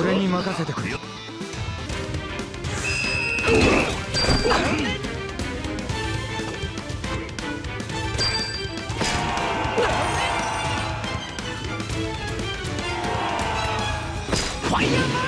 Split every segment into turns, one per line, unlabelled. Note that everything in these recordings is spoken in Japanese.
俺に任せてくれ。
ファイヤー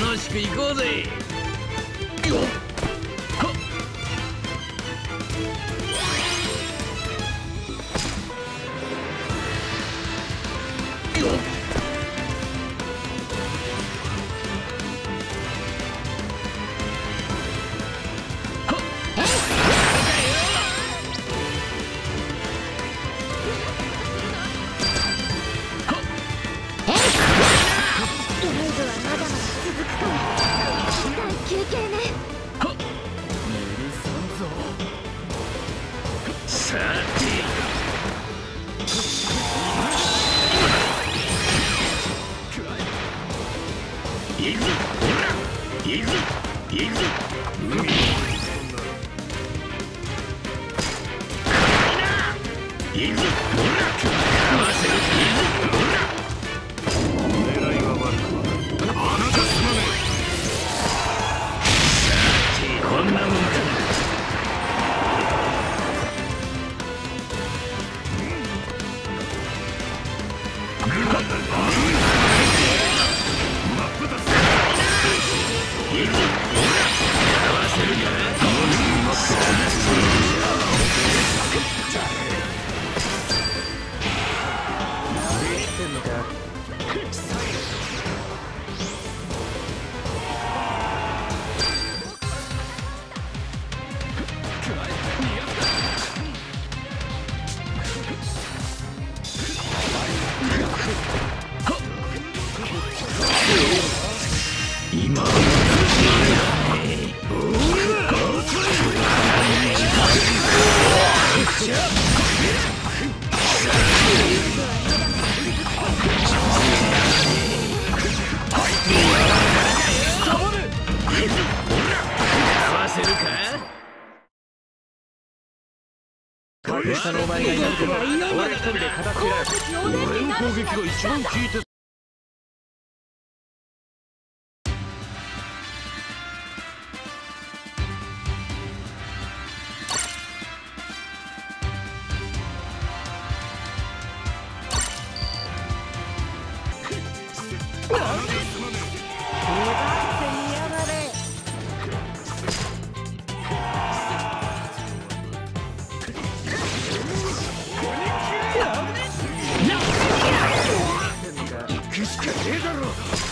楽しく行こうぜ。よっ
く
ぞ行くぞ。海行くぞほら合わせる行くぞほら
狙いは悪くはあなたすまね
こんなもんか今
人で片付けられる
俺の攻撃が一番効いて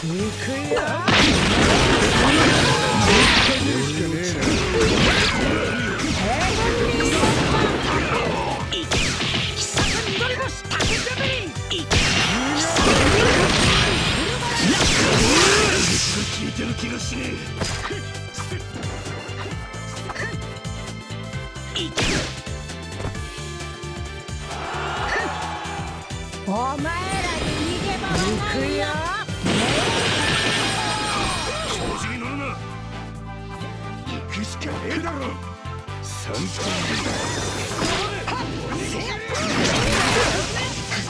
お前らに逃げ場はないよ。
えだろ三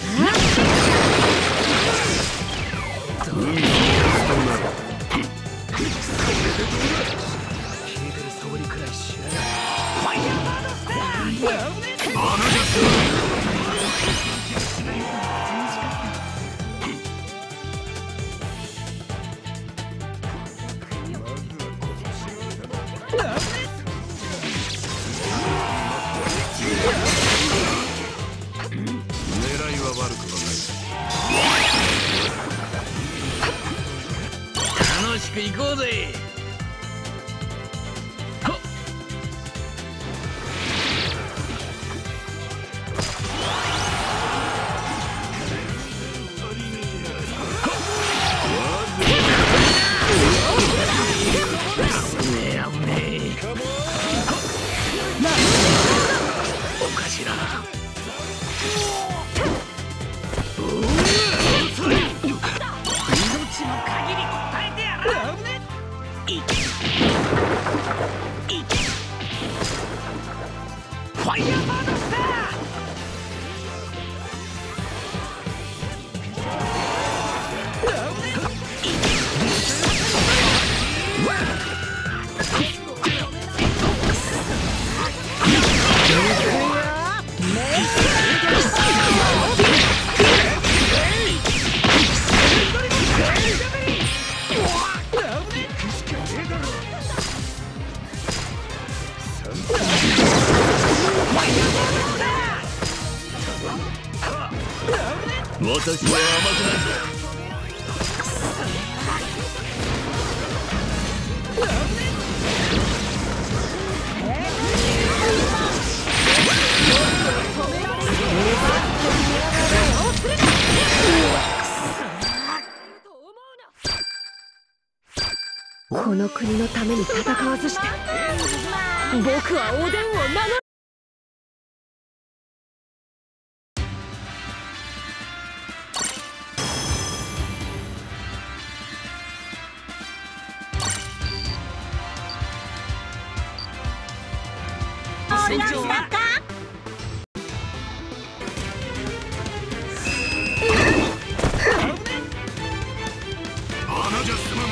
狙
しく行こうぜ。私は甘くないぞ
この国のために戦わずして僕はおでんを名乗る。
船長は
穴じゃ済ま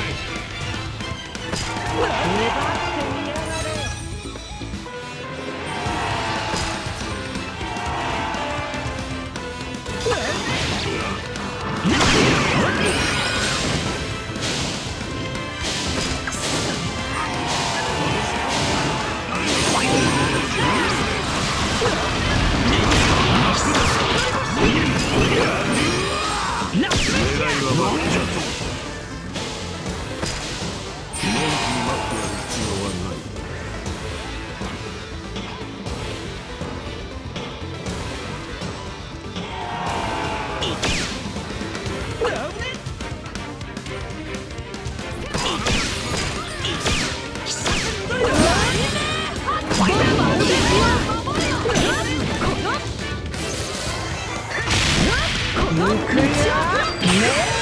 ね
楽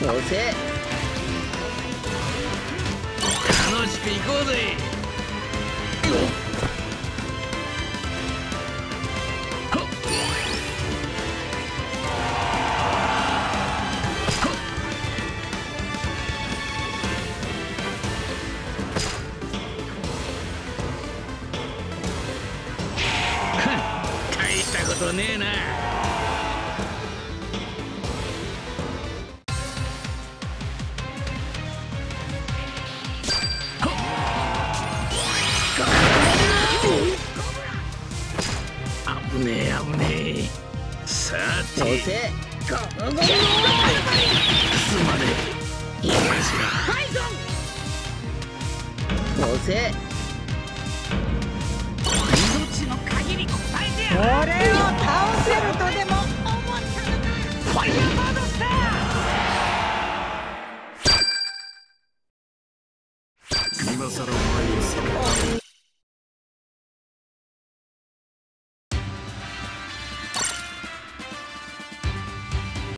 楽しく行こうぜ。よっ。はっふん大したことねえな。危ねえ危ねえ。さて。すまねえいいかしら
命の限り答えてやる
俺を倒せるとでも
思ったのかファイヤー